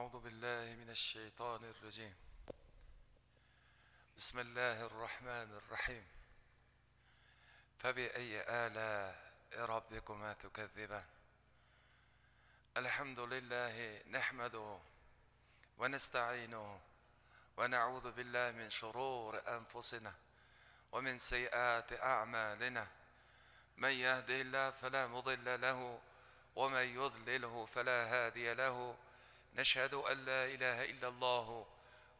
أعوذ بالله من الشيطان الرجيم. بسم الله الرحمن الرحيم. فبأي آلاء ربكما تكذبان؟ الحمد لله نحمده ونستعينه ونعوذ بالله من شرور أنفسنا ومن سيئات أعمالنا. من يهده الله فلا مضل له ومن يضلله فلا هادي له نشهد أن لا إله إلا الله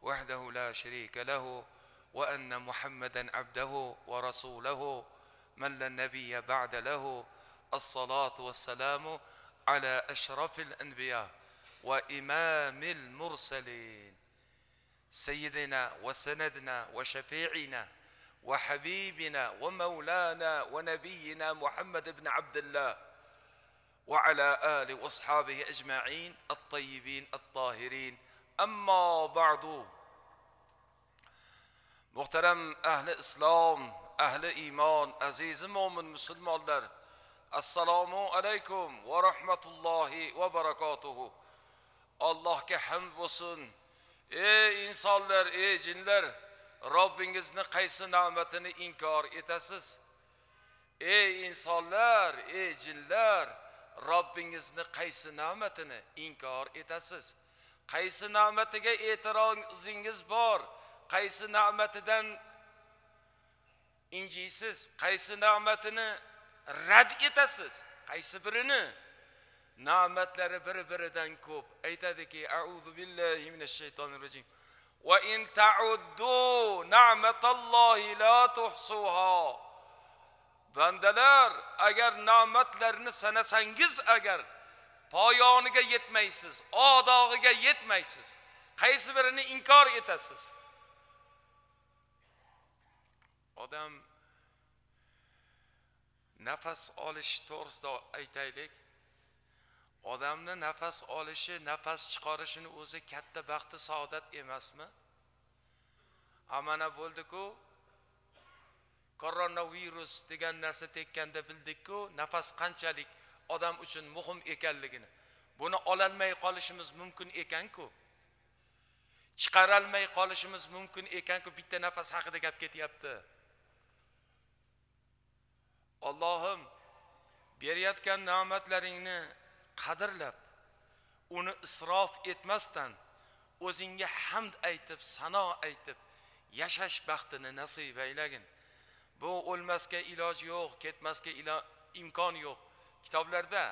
وحده لا شريك له وأن محمدا عبده ورسوله من لا نبي بعد له الصلاة والسلام على أشرف الأنبياء وإمام المرسلين سيدنا وسندنا وشفيعنا وحبيبنا ومولانا ونبينا محمد بن عبد الله وعلى آله وأصحابه أجمعين الطيبين الطاهرين. أما بعد محترم أهل إسلام أهل إيمان عزيز مؤمن مسلمان در السلام عليكم ورحمة الله وبركاته. allohga hamd bo'lsin ey insonlar ey jinlar robbingizni qaysi ne'matini inkor etasiz ey insonlar ey jinlar robbingizni qaysi ne'matini inkor etasiz? Qaysi ne'matiga e'tirozingiz bor? Qaysi ne'matidan injiysiz? Qaysi ne'matini rad etasiz? Qaysi birini? Ne'matlari bir biridan ko'p. Aytadiki auzu billahi minash shaytonir rojim va in ta'uddu na'matallohi la tuhsuha. Bandalar agar ne'matlarni sanasangiz agar poyoniga yetmaysiz odog'iga yetmaysiz qaysi birini inkor etasiz? Odam nafas olish to'g'risida aytaylik. Odamni nafas olishi nafas chiqarishini o'zi katta baxti saodat emasmi? Amana bo'ldiku koronavirus degan narsa tekkanda bildikku nafas qanchalik odam uchun muhim ekanligini. Buni ololmay qolishimiz mumkin ekanku. Chiqarolmay qolishimiz mumkin ekanku bitta nafas haqida gap ketyapti. Ollohim berayotgan ne'matlaringni qadrlab uni isrof etmasdan o'zingga hamd aytib sano aytib yashash baxtini nasib aylagin. Bu o'lmasga iloj yo'q ketmasga imkon yo'q. Kitoblarda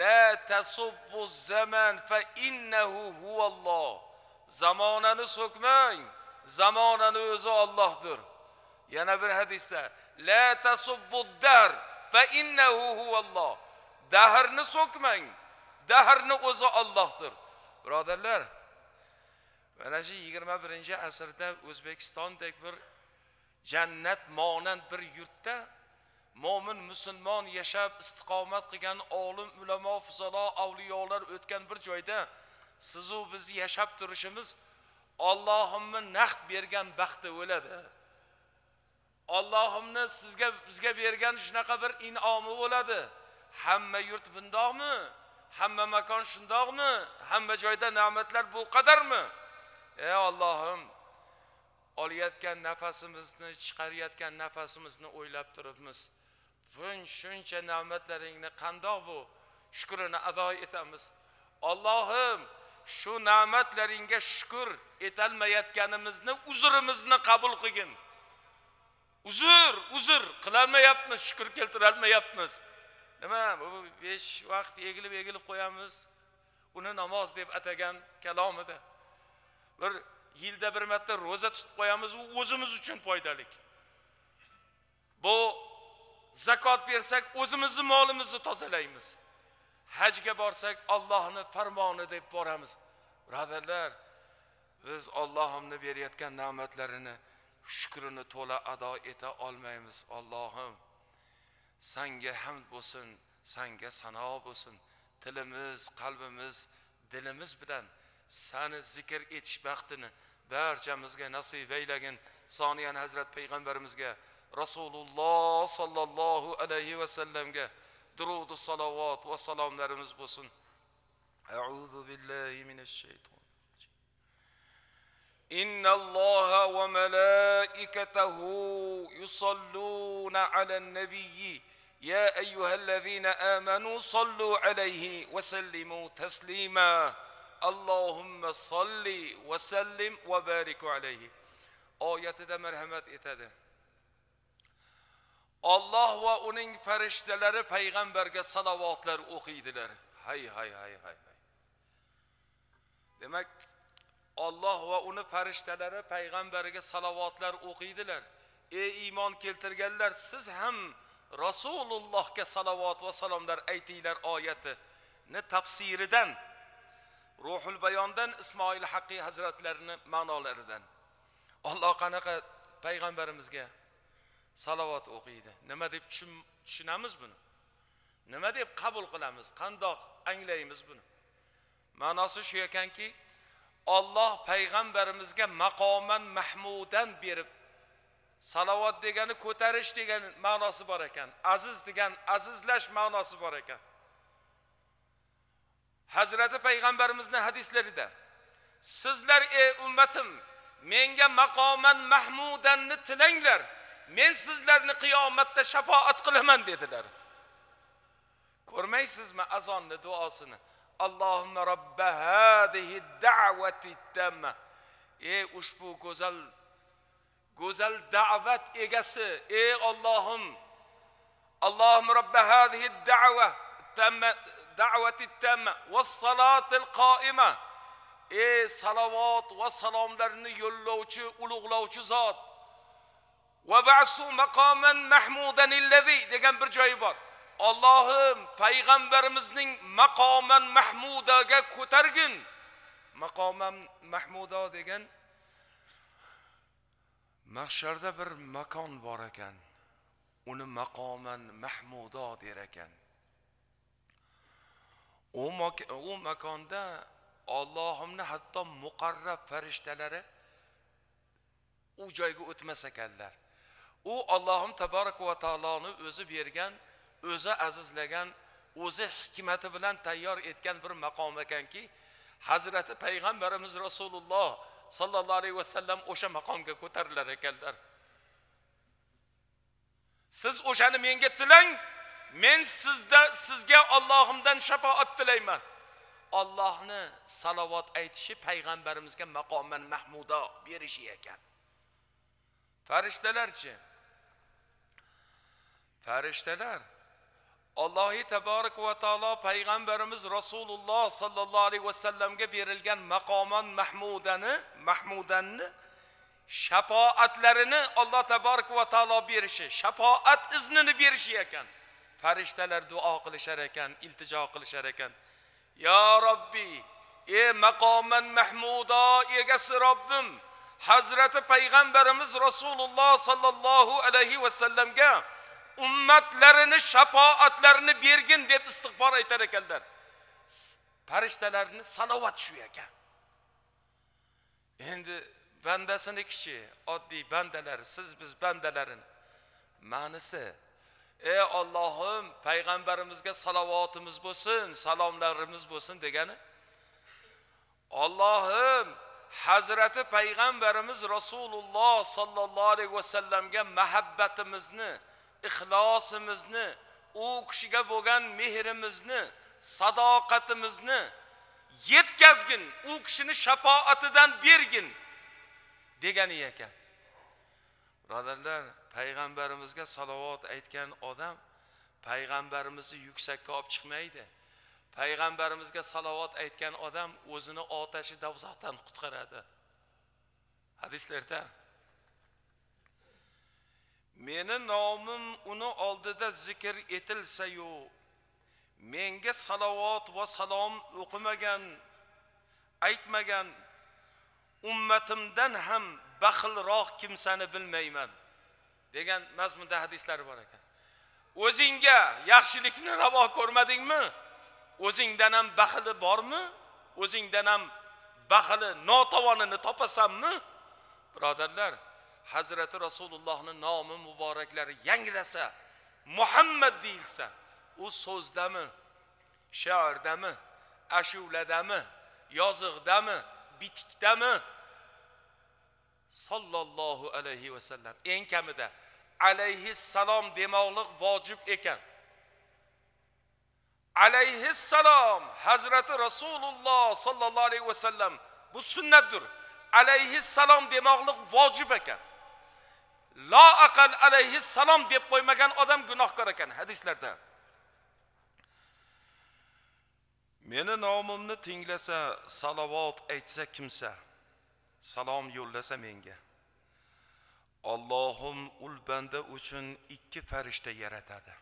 la tasubbu zaman fa innahu huvalloh zamonani so'kmang zamonani o'zi Allohdir. Yana bir hadisda la tasubbu dar fa innahu huvalloh dahrni so'kmang dahrni o'zi Allohdir. Birodarlar mana shu 21 asrda o'zbekistondek bir jannat monand bir yurtda mo'min musulmon yashab istiqomat qilgan olim ulamo fuzalo avliyolar o'tgan bir joyda sizu biz yashab turishimiz ollohimni naqd bergan baxti bo'ladi. Ollohimni sizga bizga bergan shunaqa bir in'omi bo'ladi. Hamma yurt bundoqmi hamma makon shundoqmi hamma joyda ne'matlar bu qadarmi? Ey ollohim olayotgan nafasimizni chiqarayotgan nafasimizni o'ylab turibmiz. Bun shuncha ne'matlaringni qandoq bu? Shukrini ado etamiz. Allohim shu ne'matlaringga shukr etolmayotganimizni uzrimizni qabul qilgin. Uzr uzr qilolmayapmiz shukr keltirolmayapmiz. Nima bu besh vaqt egilib egilib qo'yamiz. Uni namoz deb atagan kalomida bir yilda bir marta ro'za tutib qo'yamiz u o'zimiz uchun foydali bu zakot bersak o'zimizni molimizni tozalaymiz. Hajga borsak ollohni farmoni deb boramiz. Birodarlar biz ollohimni berayotgan ne'matlarini shukrini to'la ado eta olmaymiz Allohim. Sanga hamd bo'lsin sanga sano bo'lsin. Tilimiz qalbimiz dilimiz bilan سان زیکر ایتش بخت نه. بر جمزگه نصیب ایلگن. بيغن برمز جا رسول الله صلى الله عليه وسلم سلمگه. درود الصلوات صلوات و سلام نرمز بسن اعوذ بالله من الشيطان ان الله وملائكته يصلون على النبي يا أيها الذين آمنوا صلوا عليه وسلموا تسليماً Allahümme salli ve sellim ve barik aleyhi. Ayeti de merhamet etedi. Allah ve onun ferişteleri peygamberge salavatlar okuydular. Hay hay hay hay hay. Demek Allah ve onun ferişteleri peygamberge salavatlar okuydular. Ey iman keltirgenler siz hem Resulullah'ga salavat ve salamlar aytinglar oyati ni tafsiridan ruhul bayondan ismoil haqqiy hazratlarini ma'nolaridan. Olloh qanaqa payg'ambarimizga salovat o'qiydi. Nima deb tushunamiz buni? Nima deb qabul qilamiz? Qandoq anglaymiz buni? Ma'nosi shu ekanki olloh payg'ambarimizga maqoman mahmudan berib salovat degani ko'tarish degan ma'nosi bor ekan. Aziz degan azizlash ma'nosi bor ekan. Hazrati payg'ambarimizni hadislarida sizlar ey ummatim menga maqoman mahmudanni tilanglar men sizlarni qiyomatda shafoat qilaman dedilar. Ko'rmaysizmi azonni duosini? Allohimma robba hadihi da'vati tamma. Ey ushbu go'zal go'zal da'vat egasi ey ollohim allohim robba hadihi da'va tamma da'vati tamma va salatil qoima ey salovat va salomlarni yo'llovchi ulug'lovchi zot. va ba'su maqoman mahmudan illazi degan bir joyi bor. Allohim payg'ambarimizning maqoman mahmudaga ko'targin. Maqoman mahmuda degan mahsharda bir makon bor ekan. Uni maqoman mahmudo der ekan. U u makonda Allohimni hatto muqarrab farishtalari u joyga o'tmas ekanlar. U Allohim taborak va taoloni o'zi bergan o'zi azizlagan o'zi hikmati bilan tayyor etgan bir maqom ekanki hazrati payg'ambarimiz rasululloh sollallohu alayhi vasallam o'sha maqomga ko'tarilar ekanlar. Siz o'shani menga tilang men sizda sizga Allohimdan shafoat tilayman. Allohni salovat aytishi payg'ambarimizga maqoman mahmudo berishi ekan. Farishtalarchi farishtalar allohi taborak va taolo payg'ambarimiz rasululloh sollallohu alayhi vasallamga berilgan maqoman mahmudani mahmudanni shafoatlarini alloh taborak va taolo berishi shafoat iznini berishi ekan. Farishtalar duo qilishar ekan iltijo qilishar ekan. Yo robbiy e maqoman mahmudo egasi robbim hazrati payg'ambarimiz rasululloh sollallohu alayhi vasallamga ummatlarini shafoatlarini bergin deb istig'for aytar ekanlar. Farishtalarni salovat shu ekan. Endi bandasinikichi oddiy bandalar siz biz bandalarini ma'nisi ey ollohim payg'ambarimizga salovatimiz bo'lsin salomlarimiz bo'lsin degani? Ollohim hazrati payg'ambarimiz rasululloh sollallohu alayhi vasallamga muhabbatimizni ixlosimizni u kishiga bo'lgan mehrimizni sadoqatimizni yetkazgin u kishini shafoatidan bergin degani ekan. Birodarlar payg'ambarimizga salovat aytgan odam payg'ambarimizni yuksakka olib chiqmaydi. Payg'ambarimizga salovat aytgan odam o'zini otashi davzoqdan qutqaradi. Hadislarda meni nomim uni oldida zikr etilsayu menga salovat va salom o'qimagan aytmagan ummatimdan ham baxilroq kimsani bilmayman. Degan mazmunda hadislari bor ekan. O'zingga yaxshilikni ravo ko'rmadingmi? O'zingdan ham baxili bormi? O'zingdan ham baxili notavonini topasanmi? Birodarlar hazrati rasulullohni nomi muboraklari yangrasa muhammad deyilsa u so'zdami she'rdami ashuladami yoziqdami bitikdami sollallohu alayhi vasallam eng kamida alayhissalom demoqlik vojib ekan. Alayhissalom hazrati rasululloh sollallohu alayhi vasallam bu sunnatdir. Alayhissalom demoqlik vojib ekan. Lo aqal alayhissalom deb qo'ymagan odam gunohkor ekan hadislarda. Meni nomimni tinglasa salovat aytsa kimsa salom yo'llasa menga. Allohim ul banda uchun ikki farishta yaratadi.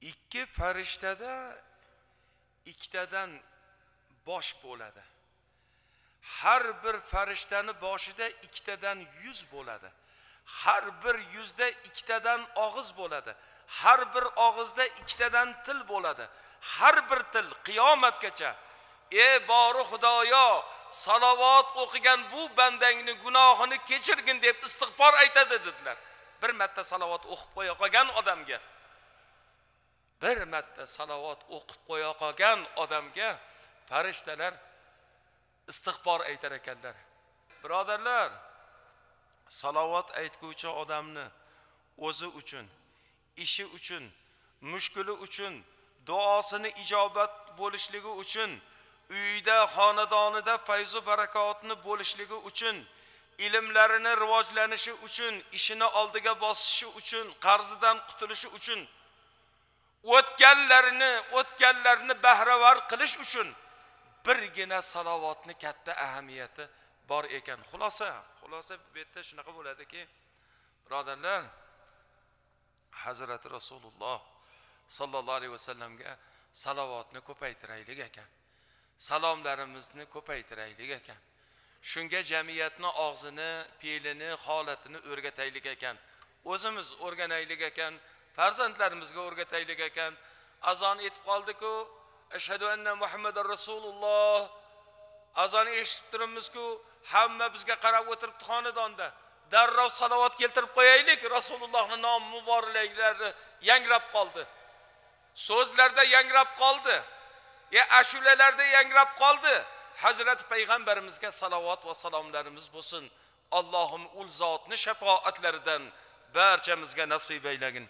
Ikki farishtada ikkitadan bosh bo'ladi. Har bir farishtani boshida ikkitadan yuz bo'ladi. Har bir yuzda ikkitadan og'iz bo'ladi. Har bir og'izda ikkitadan til bo'ladi. Har bir til qiyomatgacha ey bori xudoyo salovat o'qigan bu bandangni gunohini kechirgin deb istig'for aytadi dedilar. Bir marta salovat o'qib qo'ya qolgan odamga. Bir marta salovat o'qib qo'ya qolgan odamga farishtalar istig'for aytar ekanlar. Birodarlar salovat aytguvchi odamni o'zi uchun ishi uchun mushkuli uchun duosini ijobat bo'lishligi uchun uyida xonadonida fayzu barakotni bo'lishligi uchun ilmlarini rivojlanishi uchun ishini oldiga bosishi uchun qarzidan qutulishi uchun o'tganlarini o'tganlarni bahravar qilish uchun birgina salovatni katta ahamiyati bor ekan. Xulosa xulosa bu yerda shunaqa bo'ladiki birodarlar hazrati rasululloh sollallohu alayhi vasallamga salovatni ko'paytiraylik ekan. Salomlarimizni ko'paytiraylik ekan. Shunga jamiyatni og'zini fe'lini holatini o'rgataylik ekan. O'zimiz o'rganaylik ekan farzandlarimizga o'rgataylik ekan. Azon etib qoldiku ashhadu anna muhammadar rasululloh. Azonni eshitib turibmizku hamma bizga qarab o'tiribdi xonadonda. Darrov salovat keltirib qo'yaylik rasulullohni nomi muboraklari yangrab qoldi. So'zlarda yangrab qoldi. Ya ashulalarda yangrab qoldi. Hazrati payg'ambarimizga salovat va salomlarimiz bo'lsin. Allohim ul zotni shafoatlaridan barchamizga nasib aylagin